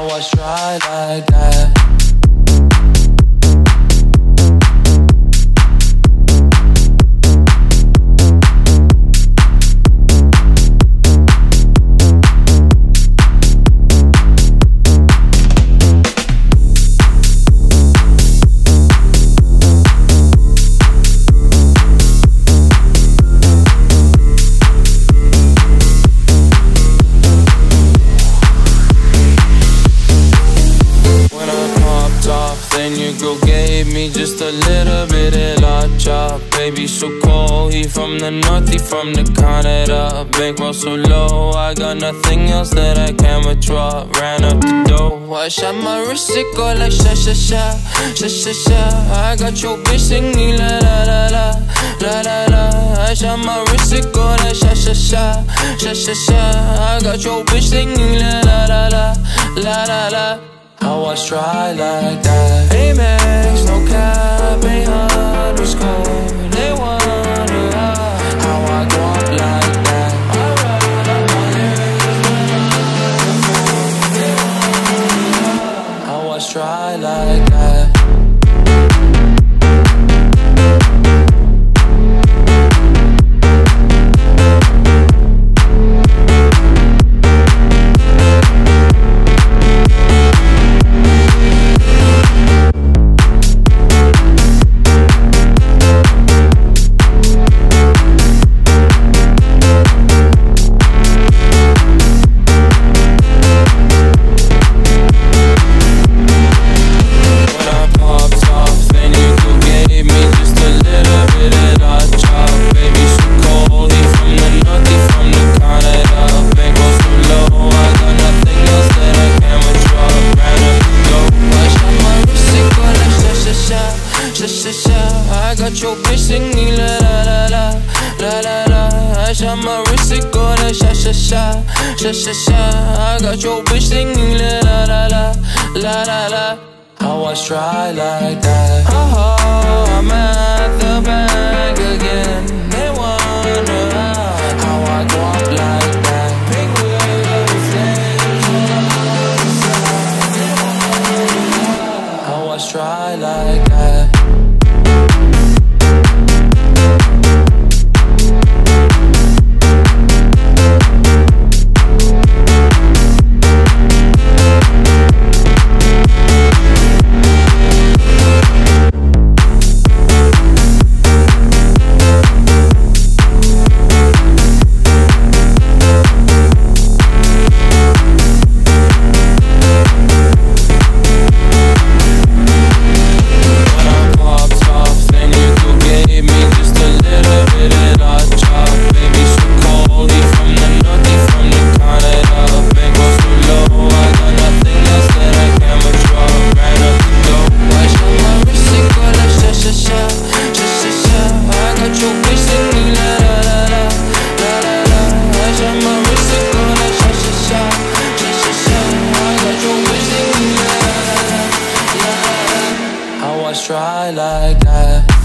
I dry like that. Baby, so cold, he from the north, he from the Canada. Bankroll so low, I got nothing else that I can withdraw. Ran up the dough, I shot my wrist, it go like sha sha sha, sha sha sha. I got your bitch singing la la la la, la la la. I shot my wrist, it go like sha sha sha, sha sha sha. I got your bitch singing la la la la, la la la. I was dry like that. Amex, no cap, ain't underscore. Dry like that. Sha. I got your bitch singing la la la la, la la la. I shot my wrist, it go like sha sha sha, sha sha sha. I got your bitch singing la la la la, la la la. I was like that. Oh, I'm at the bank again. They wonder how, I up like that. Pink I was like that. try like that.